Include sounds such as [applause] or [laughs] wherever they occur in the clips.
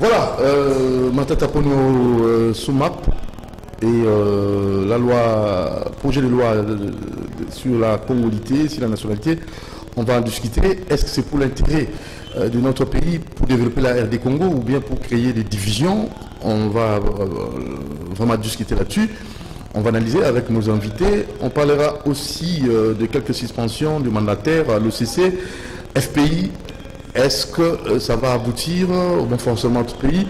Voilà, euh, Matata Pono euh, Soumap et euh, la loi, projet de loi de- de- de- sur la congolité, sur la nationalité, on va en discuter. Est-ce que c'est pour l'intérêt de notre pays, pour développer la RD Congo ou bien pour créer des divisions? On va vraiment discuter là-dessus. On va analyser avec nos invités. On parlera aussi de quelques suspensions du mandataire à l'OCC, FPI. Est-ce que euh, ça va aboutir au bon fonctionnement ce pays?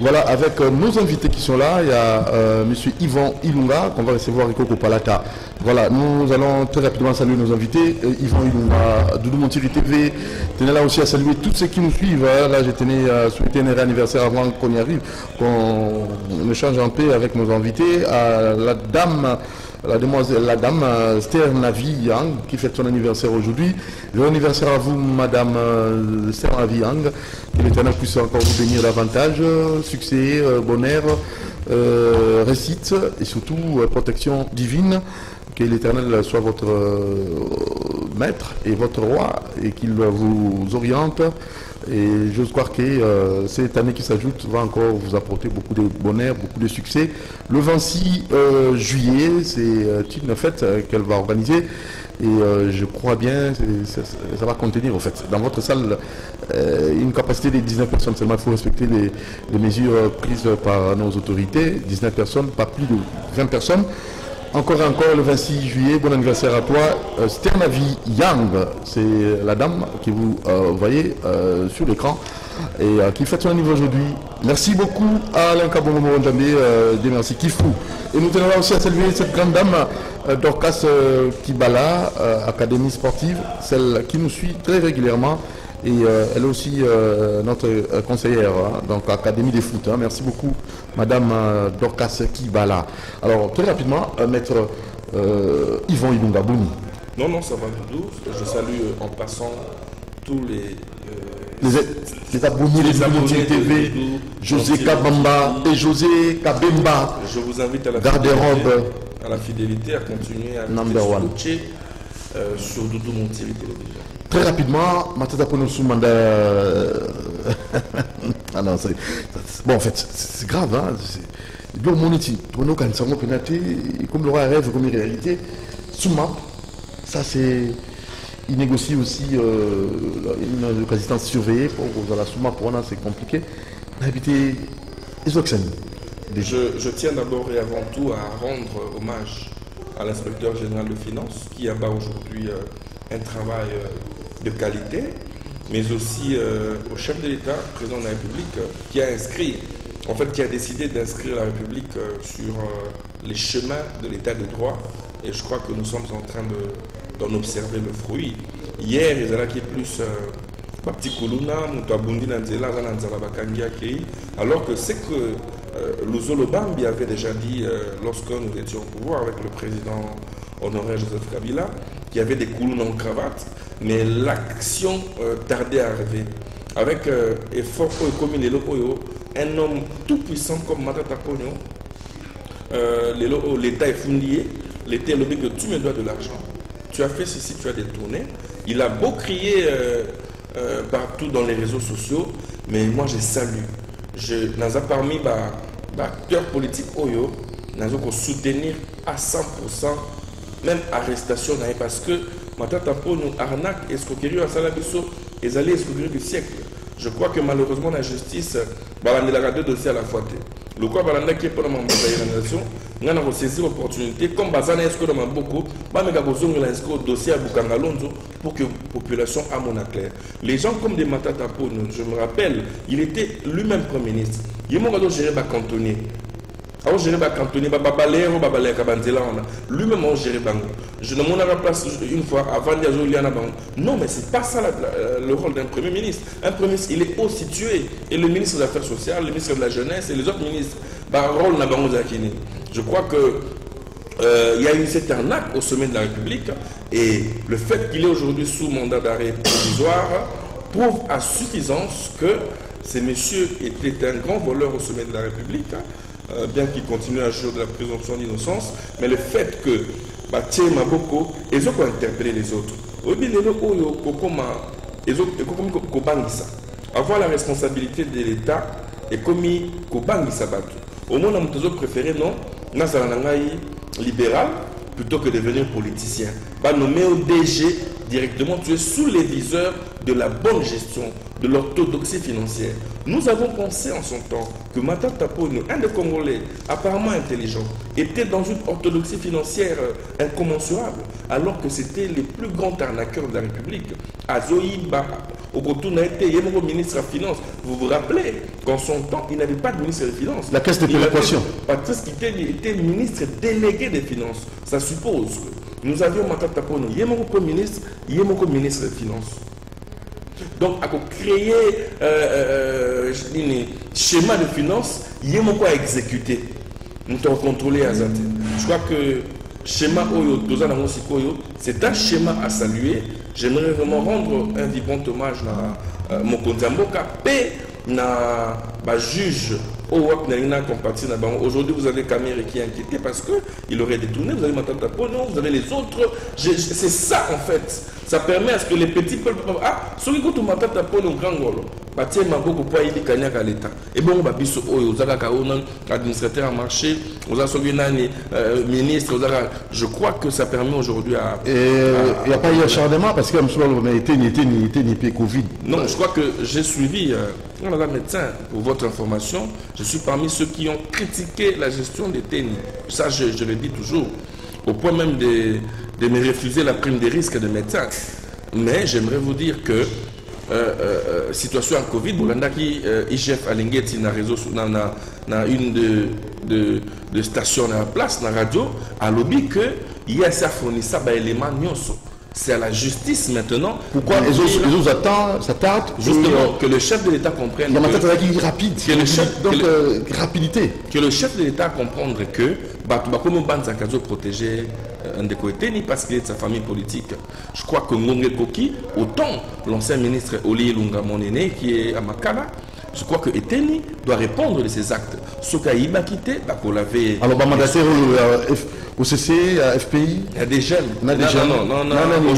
Voilà, avec euh, nos invités qui sont là, il y a euh, M. Yvan Ilunga, qu'on va recevoir Rico Palata. Voilà, nous allons très rapidement saluer nos invités. Euh, Ilunga, Doudou Montiri TV, tenez là aussi à saluer tous ceux qui nous suivent. hein. Là, je tenais à souhaiter un anniversaire avant qu'on y arrive, qu'on échange en paix avec nos invités. À la dame, la demoiselle, la dame euh, Yang, qui fête son anniversaire aujourd'hui. Bon anniversaire à vous, madame euh, Esther Yang. Que l'éternel puisse encore vous bénir davantage. Succès, euh, bonheur, euh, réussite et surtout euh, protection divine. Que l'éternel soit votre maître et votre roi et qu'il vous oriente. Et j'ose croire que euh, cette année qui s'ajoute va encore vous apporter beaucoup de bonheur, beaucoup de succès. Le 26 euh, juillet, c'est euh, une fête qu'elle va organiser. Et je crois bien, ça, ça va contenir en fait. Dans votre salle, une capacité de 19 personnes seulement. Il faut respecter les, mesures prises par nos autorités. 19 personnes, pas plus de 20 personnes. Encore et encore le 26 juillet, bon anniversaire à toi. Euh, Yang, c'est la dame que vous euh, voyez euh, sur l'écran et euh, qui fête son anniversaire aujourd'hui. Merci beaucoup à Alain Kabongo euh, Dieu merci, Kifou. Et nous tenons aussi à saluer cette grande dame, Dorcas Kibala, Académie sportive, celle qui nous suit très régulièrement. Et euh, elle est aussi euh, notre euh, conseillère, hein, donc Académie des foot. hein. Merci beaucoup, Madame euh, Dorcas Kibala. Alors, très rapidement, Maître Yvon Ilunga Bouni. Non, non, ça va Doudou. Je salue en passant tous les. Les, les abonnés, les Les abonnés TV, Doudou, José Kabamba et José Kabemba. je vous invite à la Garde-robe. fidélité, à la fidélité, à continuer à scotché, euh, sur Doudou Télévision. Très rapidement, Matata Manda. [laughs] ah non, c'est. Bon, en fait, c'est grave, hein. Bio Moniti, Tono Kansango Penate, comme le roi rêve, comme une réalité. Souma, ça c'est. Il négocie aussi euh, une résidence surveillée pour dans la Souma pour un c'est compliqué. Habiter je tiens d'abord et avant tout à rendre hommage à l'inspecteur général de finances qui abat aujourd'hui euh, un travail euh, de qualité, mais aussi euh, au chef de l'État, président de la République, qui a inscrit, en fait, qui a décidé d'inscrire la République sur les chemins de l'État de droit. Et je crois que nous sommes en train de- d'en observer le fruit. Hier, ils allaient qui est plus. alors que c'est que euh, Luzolo Bambi avait déjà dit euh, lorsque nous étions au pouvoir avec le président honoré Joseph Kabila qu'il y avait des coulons en cravate mais l'action euh, tardait à arriver. Avec euh, effort oyo un homme tout puissant comme Matata Pogno l'état efundi ye l'état elobi que tu me dois de l'argent. Tu as fait ceci tu as détourné. Il a beau crier partout dans les réseaux sociaux mais moi je salue. Je naza parmi ba baacteurs politiques oyo naza soutenir à 100% même arrestation parce que matata mponu arnaque escroquerie oyo asala biso ezali escroquerie du siècle. Je crois que malheureusement la justice balandelaka deux dossiers à la fois. Te lokola balandaki ye mpona mambo ya organisation ngai na kosaisir opportunité comme baza na ye sikoyo na maboko bameka kozongela sikoyo dossier ya bukanga pour que population amona clair les gens comme des matata mponu je me rappelle il était lui-même premier ministre ye moko azogere bacantonnier aogere bacantonnier babalaye oyo babalayaka banzela wana. Lui-même aogere bango. Je namonaka place une fois avandi azolia na bango. Non mais c'est pas ça le rôle d'un premier ministre. Un premier ministre il est haut situé. Et le ministre des affaires sociales le ministre de la jeunesse et les autres ministres barôle na bango ezalaki je crois que euh, il y a eu cette arnaque au sommet de la République et le fait qu'il est aujourd'hui sous mandat d'arrêt provisoire prouve à suffisance que ce monsieur était un grand voleur au sommet de la République, hein, euh, bien qu'il continue à jouer de la présomption d'innocence, mais le fait que Batie Maboko, ils ont interpellé les autres. Avoir la responsabilité de l'état ekomi kobangisa bato. Omona moto préféré non libéral plutôt que devenir politicien. Nommé au DG directement tu es sous les viseurs de la bonne gestion de l'orthodoxie financière nous avons pensé en son temps que Matata Pono, un des Congolais apparemment intelligent, était dans une orthodoxie financière euh, incommensurable, alors que c'était les plus grands arnaqueurs de la République. Azoïba, Okotouna était ministre des Finances. Vous vous rappelez qu'en son temps, il n'avait pas de ministre des Finances. La caisse de péréquation. Patrice qui était, ministre délégué des Finances. Ça suppose que nous avions Matata Pono, Premier ministre, Yemoko ministre des Finances. Donc, à créer euh, euh, schéma de finances, il y a quoi à exécuter. Nous avons contrôlé à Je crois que schéma Oyo, c'est un schéma à saluer. J'aimerais vraiment rendre un vivant hommage à euh, Mokonzamboka, paix na ba juge Aujourd'hui, vous avez Kamere qui est inquiété parce qu'il aurait détourné. Vous avez Matata Pono, vous avez les autres. C'est ça, en fait. Ça permet à ce que les petits peuples. Ah, ce qui est Matata Pono, grand golo. batie maboko mpo ayebi kaniaka leta ebongo babiso oyo oza kaka oyo administrateur à marché oza soki nani euh, ministre oza kaka je crois que ça permet aujourd'hui à il n'y a pas eu acharnement parce que mosusu baloba eteni eteni eteni mpe covid non je crois que j'ai suivi euh, on médecin pour votre information je suis parmi ceux qui ont critiqué la gestion des TENI ça je, je le dis toujours au point même de, de me refuser la prime des risques de médecin mais j'aimerais vous dire que euh, euh, euh, situation en Covid, Bolandaki, IGF Alingeti, na réseau, na, une de, de, de stations la place, na radio, a lobby que il y a ça fournisseur bah, élément c'est à la justice maintenant. Pourquoi les autres s'attardent Justement, que le chef de l'État comprenne. Il y a que, rapide. Que le chef, donc, euh, rapidité. Que le chef de l'État comprendre que Bakomo Banzakazo protéger un des côtés, ni parce qu'il est de sa famille politique. Je crois que Ngongé Koki, autant l'ancien ministre Oli Lunga, mon aîné, qui est à Makala, je crois que Eteni doit répondre de ses actes. Ce qu'a quitté, bah, qu'on l'avait. Alors, mandater au CC, à FPI Il y a des jeunes. Non, non, non, non, non,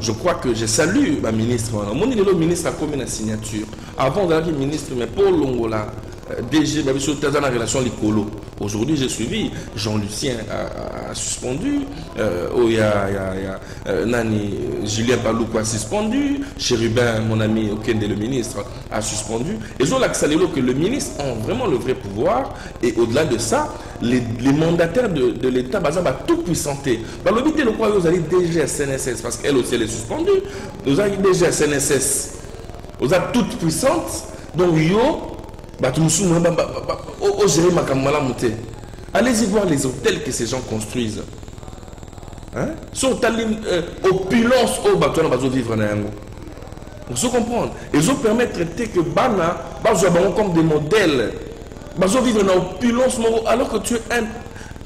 Je crois que je salue ma ministre. Mon ministre a commis la signature. Avant d'aller ministre, mais Paul Longola, DG la relation Licolo. Aujourd'hui, j'ai suivi. Jean-Lucien a, suspendu. Euh, oh, il y a, euh, Nani, Julien Paloukou a suspendu. Chérubin, mon ami Okende, le ministre, a suspendu. Et je que le ministre a vraiment le vrai pouvoir. Et au-delà de ça, les, mandataires de, de l'État, bah, tout puissanté. But le quoi, vous allez DG SNSS, parce qu'elle aussi, elle est suspendue. Avez DG SNSS. Êtes toute puissante. Donc, yo, allez-y voir les hôtels que ces gens construisent hein? so tali euh, opulence oyo bato wana bazovivre na yango ozo comprendre ezopermettre te que bana bazwa bango comme des modèles bazovivre na opulence moko alors que tu es un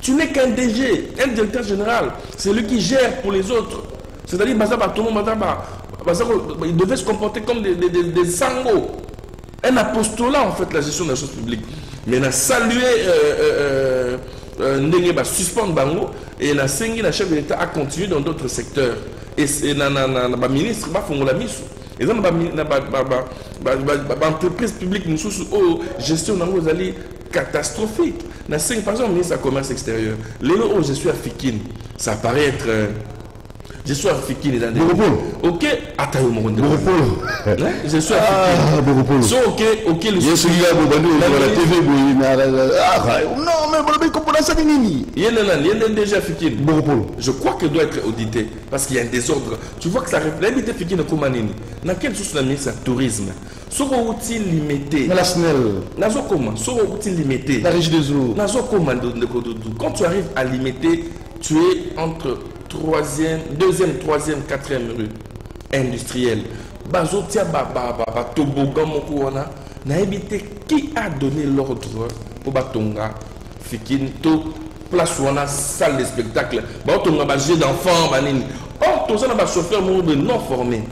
tu n'es qu'un DG un directeur général. C'est lui qui gère pour les autres. C'est-à-dire baza bato mo baza baza il devait se comporter comme des, des, sangos un apostolat en fait la gestion des choses publiques mais na salué euh, euh, euh, suspendre bango et na sengi la chef de l'état a continué dans d'autres secteurs. Et na na na ba ministre ba fongola miso eza na baentreprise publique mosusu oyo gestion nango ezali catastrophique na par exemple ministre ya commerce extérieur. Lelo oyo je suis à fikine. Ça paraît être je suis africain dans des ok atayo mokonde je suis so ok ok le ya la tv boyi na non mais bolobi nini. Déjà je crois que doit être audité parce qu'il y a un désordre. Tu vois que ça reflète l'habité africain comme nini na quelle source la ministre tourisme? Soko outil limité. La snell nazo comment soko outil limité. La régie des eaux. Nazo comment quand tu arrives à limiter tu es entre troisième, deuxième, troisième, quatrième rue industrielle. Bazotia ba toboggan moko wana nayebi te qui a donné l'ordre pour batonga? Fikini to place wana salle de spectacle. Baotonga bajeu d'enfant banini or toza na bachauffeur moko de non formé.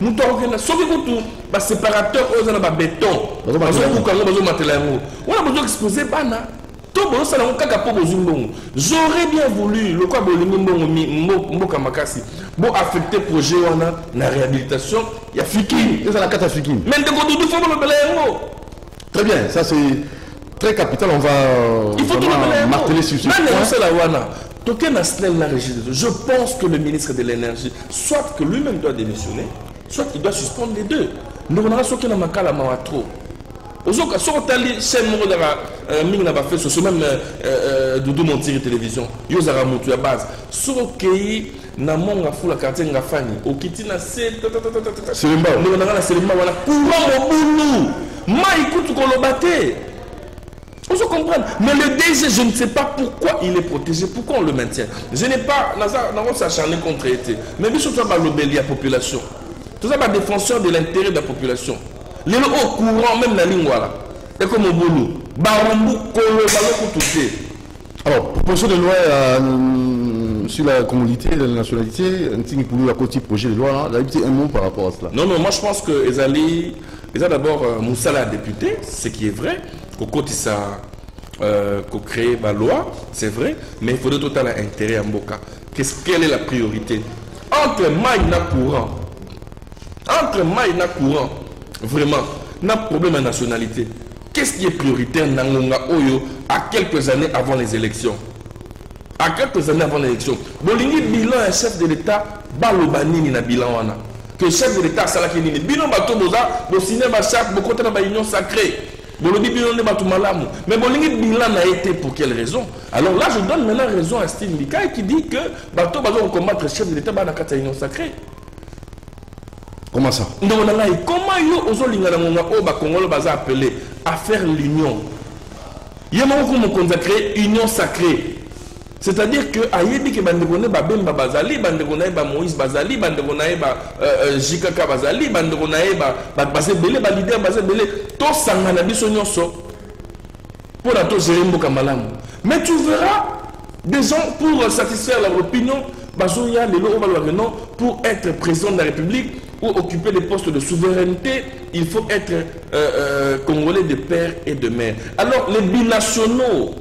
Moto akokenda soki kutu baséparateur oyo eza na babéton bazokuka yango bazomatela yango wana bazoexpose bana to bozosala yango kaka mpo bozwi mbongo j'aurais bien voulu lokwa bolingi mbongo mboka makasi boaffecte projet wana na réhabilitation ya fikini ezala kati ya fikini mais ndeko dudu fo bolobela yango Très bien, ça c'est très capital. On va Il faut vraiment marteler sur ce point. Je pense que le ministre de l'énergie, soit que lui-même doit démissionner, soit qu'il doit suspendre les deux. Nous avons ce qu'il a trop. ozoka soki otali chaîne moko ezaka mingi na bafeso so même dudu montiri télévision yo ozalaka motu ya base soki okei na monga fula quartier ngafani okiti na se ndeko na nga na selemba wana courant mobulu mai kutu koloba te comprendre. Mais le DG je ne sais pas pourquoi il est protégé. Pourquoi on le maintient? Je n'ai pas nango s'acharner contre été mais biso toza balobeli ya population. Toza badéfenseur de l'intérêt de la population. Lelo oyo courant même na lingwala ekoma obulu barumbu koloba lokutu te alors proposition de loi euh, sur la communauté et la nationalité pour à côté projet de loi d'habitude un mot par rapport à cela. Non non moi je pense que ezali eza d'abord euh, mosala député ce qui est vrai kokotisa euh, baloi c'est vrai mais il faudrait totala intérêt ya mboka. Qu'est-ce quelle est la priorité? Entre mai na courant. Entre mai na courant vraiment na problème de nationalité. Qu'est-ce qui est prioritaire nangonga oyo à quelques années avant les élections? À quelques années avant l'élection bolingi bilan ya chef de l'état baloba nini na bilan wana. Que chef de l'état asalaki nini. Bino bato boza bosigne bacharte bokota na baunion sacrée bolobi bino nde bato malamu. Mais bolingi bilan na ye te pour quelle raison? Alors là je donne maintenant raison à steve mbikai qui dit que bato baza kocombattre chef de l'état bana kati ya union sacrée Comment ça? Ndeko na ngai comment yo ozolingana ngonga oyo bakongolo baza appelé à faire l'union? Ye moko ko mokonzi acrée union sacrée c'est-à-dire que ayebi ke bandeko ne babemba bazali bandeko na ye bazali bandeko na ye jikaka bazali bandeko na ye baza ebele balider baza ebele tosangana biso nyonso na mboka malamu mais tu verras des gens pour satisfaire leur opinion bazoya lelo oyo pour être président de la république ou occuper des postes de souveraineté, il faut être euh, euh, congolais de père et de mère. Alors, les binationaux,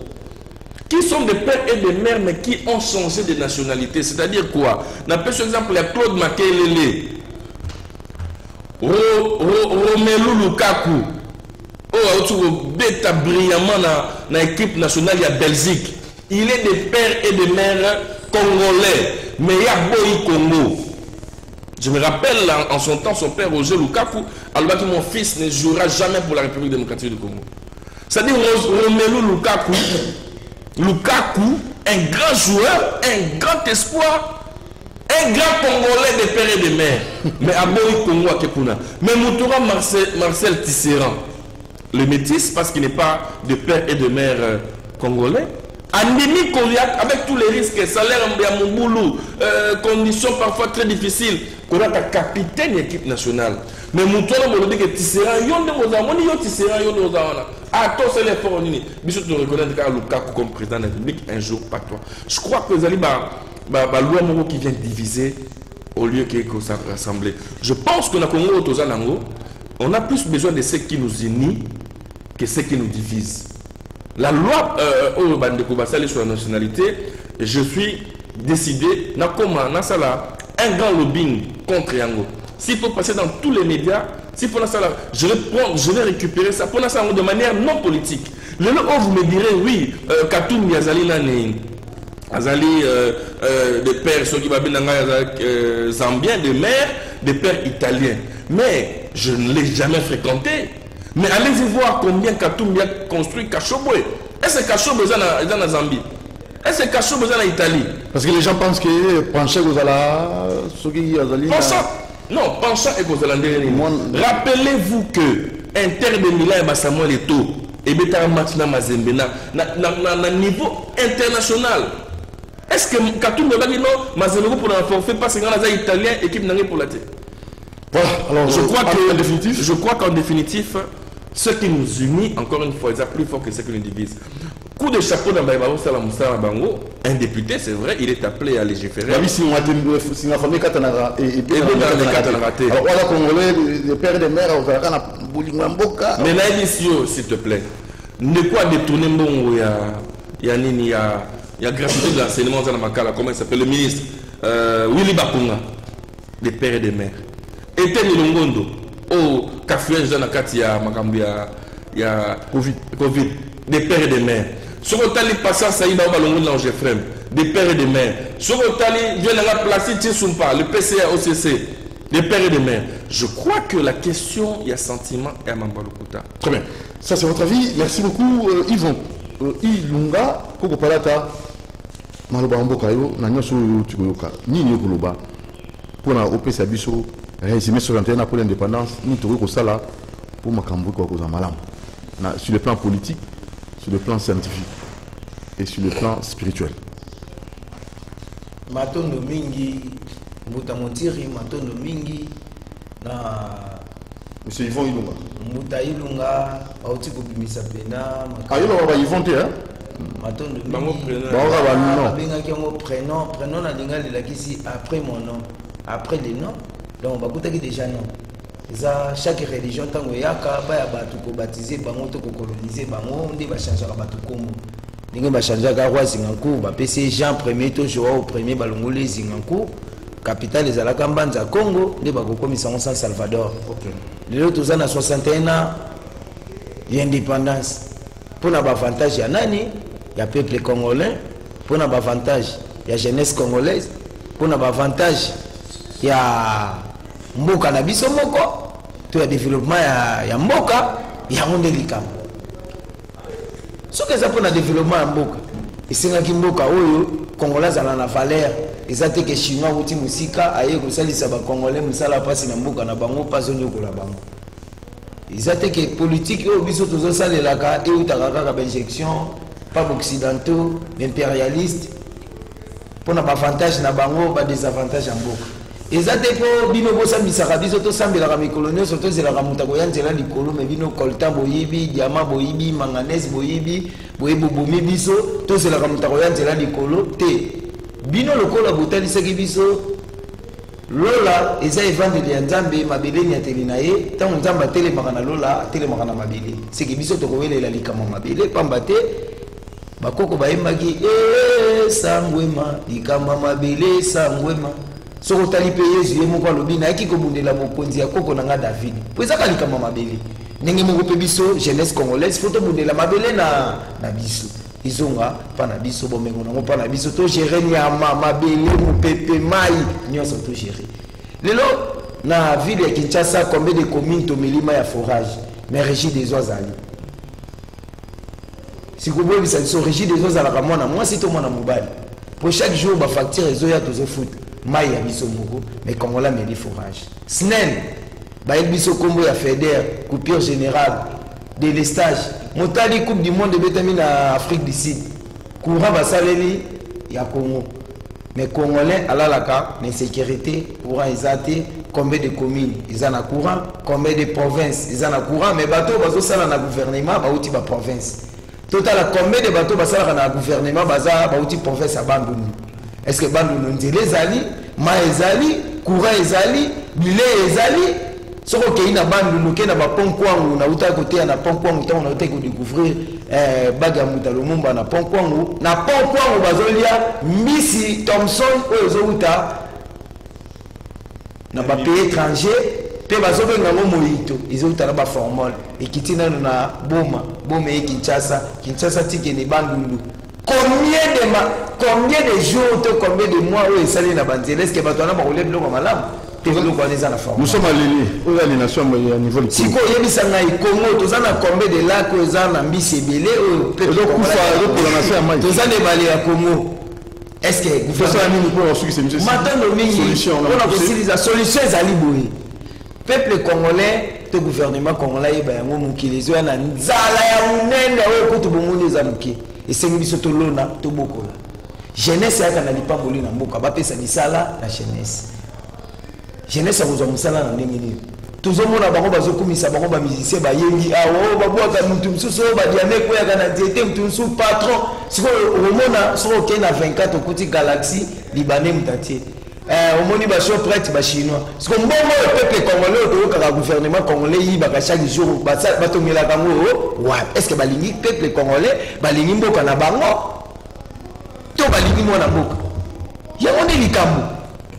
qui sont des pères et des mères, mais qui ont changé de nationalité, c'est-à-dire quoi? N'a pas exemple, il y a Claude Makelele, Ro, Ro, Romelu Lukaku, oh, bêta brillamment dans l'équipe nationale, a Belgique. Il est des pères et des mères congolais, mais il y a Boy Congo. Je me rappelle en son temps, son père Roger Lukaku, alors que mon fils ne jouera jamais pour la République démocratique du Congo. C'est-à-dire Romelu Lukaku, Lukaku, un grand joueur, un grand espoir, un grand Congolais de père et de mère. [laughs] Mais à Boy Congo à Kepuna. Mais Moutoura Marcel, Marcel Tisserand, le métis, parce qu'il n'est pas de père et de mère euh, congolais, Andimi Koriak, avec tous les risques, salaire à Mouboulou, euh, conditions parfois très difficiles, Koriak capitaine de l'équipe nationale. Mais Moutouala Molodi que Tissera, yon de Moza, moni yo Tissera, yon de. Ah, toi, c'est l'effort, Nini. Tu reconnais que Lukaku comme président de la République, un jour, pas toi. Je crois que Zali, bah, bah, bah, loi Moro qui vient diviser au lieu qu'il s'en rassembler. Je pense que le Congo, on a plus besoin de ce qui nous unit que ce qui nous divise. La loi euh, Bandeko Basali sur la nationalité, je suis décidé, na comment, na sala, un grand lobbying contre Yango. S'il faut passer dans tous les médias, s'il faut ça, je vais prendre, je vais récupérer ça pour ça de manière non politique. Le jour où vous me direz, oui, euh, Katoum Yazali Nani, Azali, euh, euh, des pères, ceux qui euh, zambiens, des mères, des pères italiens. Mais je ne l'ai jamais fréquenté. Mais allez-vous voir combien Katoum a construit Kachobwe. Est-ce que Kachobwe est en Zambie? Est-ce que Kachobwe est en Italie Parce que les gens pensent que Pancha Gozala, Sogi Azali. Pancha Non, Pancha et. Rappelez-vous que Inter de Milan et Samuel Eto, et Beta match na Mazembe, na niveau international. Est-ce que Katoum a dit non, Mazembe pour un forfait, parce que c'est italien, équipe n'a pour la tête. Alors je crois qu'en définitif, je crois qu'en définitif, ce qui nous unit, encore une fois, est plus fort que ce qui nous divise. Coup de chapeau dans Baïbaro Salamoussa Bango, un député, c'est vrai, il est appelé à légiférer. Oui, si on a si on a formé Katanara et bien raté. Alors voilà, Congolais, les pères et les mères, on la Boulimamboka. Mais là, s'il te plaît, ne quoi détourner mon il y a il y a il y a il y a gratuité de l'enseignement dans Makala, comment il s'appelle le ministre euh, Willy Bakunga, des pères et des mères. eteni longondo oyo kafuage eza na kati ya makambo ya ya Covid. covid des pères et des mères soki otali passar sayi bao balongoli na ogefrem des pères et des mères soki otali vie nanga placide tisumpa le pca occ des pères et des mères je crois que la question ya sentiment ya mambalukuta Très bien. Ça, c'est votre avis. Merci beaucoup, euh, Yvon. Euh, Ilunga, Palata, Maloba Mboka, yo, na nyonso oyo tikoyoka. Nini yo koloba? Mpona opesa biso résumé sur l'antenne pour l'indépendance nini tokoki kosala mpo makambo ekoka na sur le plan politique sur le plan scientifique et sur le plan spirituel. Matondo mingi mbuta motiri matondo mingi na monsieur Yvon Ilunga. Mbuta ilunga bauti kobimisa pena ah yo loba ba Yvon te hein? Babengaki yango prénom prénom nalinga lelakisi après mon nom après le nom. Donc bakutaki déjà nom eza chaque religion ntango eyaka baya bato kobaptize bango to kokolonize bango nde bachangeaka bato kombo ndenge bachangeaka roi zingancourt bapesi jean premier to joao premier balongoli zingancourt capitale ezalaka mbanza ya congo nde bakokomisa yango san salvador. Lelo toza na 61 ans ya indépendance. Mpona baavantage ya nani? Ya peuple congolais. Mpona baavantage ya jeunesse congolaise. Mpona baavantage ya mboka na biso moko to ya développement ya, ya mboka yango nde likambo. Soki eza mpona développement ya mboka esengaki mboka oyo congolais azala na valeur. Eza te ke chinois awuti mosika aye kosalisa bacongolais mosala mpasi na mboka na bango mpasi onyokola bango. Eza te ke politike oyo biso tozosalelaka eutaka kaka bainjection pa baoccidentaux baimpérialiste mpona baavantage na bango badesavantage ya mboka eza te mpo bino bosambisaka biso tosambelaka mikolo nyonso tozelaka moto akoya nzela likolo me bino coltan boyibi diama boyibi manganese boyibi boye bobomi biso tozelaka moto akoya nzela likolo te. Bino lokola botalisaki biso lola eza evangeli ya nzambe mabele niateli na ye. Ntango nzambe atelemaka na lola atelemaka na mabele. Seke biso tokowelela likambo mabele pamba te bakoko bayembaki esangwema likambo ya mabele esangwema soki otali mpe yesu ye moko alobi nayaki kobundela mokonzi ya koko na nga david mpo ezaka likambo mabele. Ndenge moko mpe biso jeunesse congolaise fo tobundela mabele na, na biso. Ezonga mpa na biso bomengo nango mpa na biso togere nyama mabele mopepe mai nyonso togere. Lelo na ville ya kinshasa combien de commune tomeli mai ya forage? Mais régie des eaux azali. Sikoboyebisa biso régie des eaux ezalaka mwana mwasi to mwana mobali. Po chaque jour bafacture ezoya tozofuta mai ya biso moko mais kongola ameli forage snel bayebi biso nkombo ya feder coupure générale délestage. Motali coupe du monde ebetami na afrique du sud. Courant basaleli ya congo. Mais congolais alalaka na insécurité courant eza te combien de communes eza na courant combien de province eza na courant mais bato bazosala na gouvernement bauti baprovince totala combien de bato basalaka na gouvernement baza bauti province ya bandundu est ce que bandundu nzela ezali mai ezali courant ezali bilei ezali? Soki okei na bandundu okei na bapont kwangu nautaki koteya na pont kwangu ntango nautaki kodécouvrir eh, bage ya muta lumumba na pont kwangu na pont kwangu bazolia mbisi thomson oyo ezowuta na bapays étranger mpe bazobenga yango moyito ezowuta na baformole ekiti nano na boma boma ye kinshasa. Kinshasa tikende bandundu combien de, ma, combien de jours to combien de mois oyo esali na banzela? Eske bato wana bakolia biloko malamu? Te biloko wana eza na sommes aleli oyo aliénation ya niveau sikoyo oyebisa ngai kongo toza na combien de lac oyo eza na mbisi ebele oyo ya toza na ebale ya kongo estce matondo mingi mpona kosilisa solution ezali boye. Peuple congolais to gouvernement congolais ayeba yango mokili ezoya na nzala ya monene oyo kutu bomoni eza moke esengi biso tolona tobokola. Jeunesse eyaka na lipamboli na mboka bapesa misala na jeunesse. Jeunesse akozwa mosala na ndenge nini? Tozomona bango bazokumisa bango bamusicien bayengi. Awa babwaka mutu mosusu oyo badiame ekweyaka na nzete mutu mosusu patron. Sikoyo omona soki okei na 24 okuti galaxie libane mutatie Eh, omoni bashoprete bachinois siko mbongo oyo peuple congolais oyo toyokaka gouvernement congolais yibaka chaque jour batongelaka yango wapi? Est ce que balingi peuple congolais balingi mboka na bango? To balingi mwana mboka. Yango nde likambo.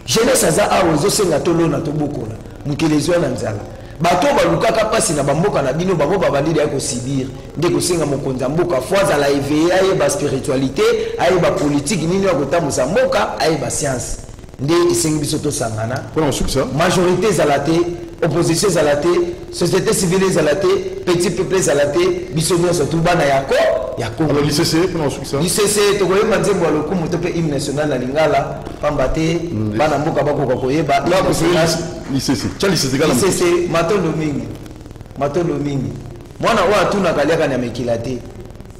Jeunesse aza awa ezosenga tolona tobokola mokili ezwa na nzala. Bato balukaka mpasi na bamboka na bino bango babandeli ya kosibir nde kosenga mokonzi ya mboka. Fo azala eveye ayeba spiritualité ayeba politike nini ya kotambusa mboka ayeba science nde esengi biso tosangana. Mpona kosuki majorité ezala te opposition ezala te société civile ezala te petit peuple ezala te biso nyonso tu bana ya ko ya alors kongo licc mpona kosuki lisese tokoyeba nzembo ya lokumu to mpe hymne national na lingala pamba te bana mboka bakoka koyeba. Lisese matondo mingi. Matondo mingi. Mwana oyo atunaka aliaka na mekila te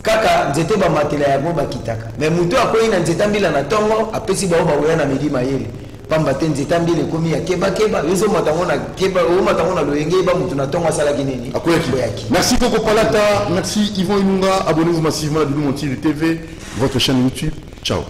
kaka nzete bamatela yango bakitaka me moto akwei na nzete mbila na ntongo apesi bao bakoya na medi mayele. Pamba te nzete mbila ekomi ya kebakeba ezomata yango na keba omata yango na loyenge yeba moto na ntongo asalaki nini? Akoyaki. Merci Coco Palata, merci Yvon Ilunga, abonnez-vous massivement à Doudou Monti TV, votre chaîne YouTube. Ciao.